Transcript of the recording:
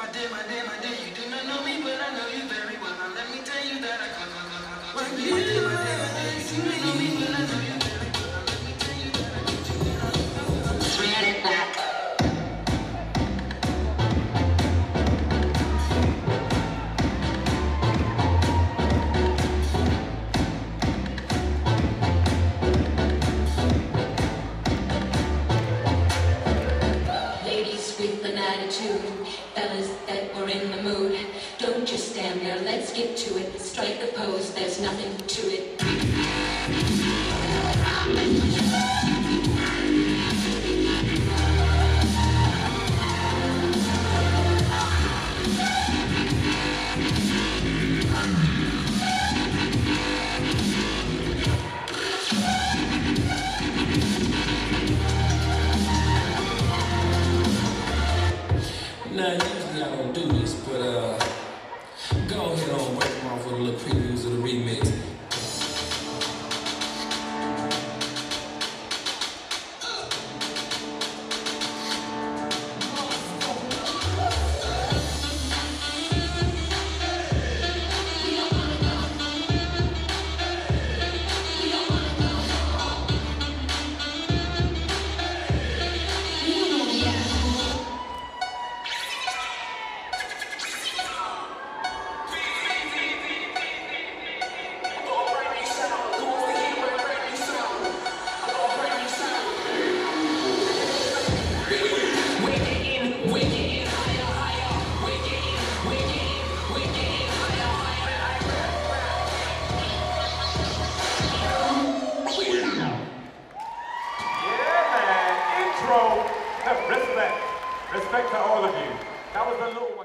My day, my day, my day, you didn't know me, but I know. attitude. Fellas that were in the mood, don't just stand there, let's get to it. Strike the pose, there's nothing to it. Now, usually I don't do this, but uh, go ahead on break off with a little Respect to all of you. That was a little.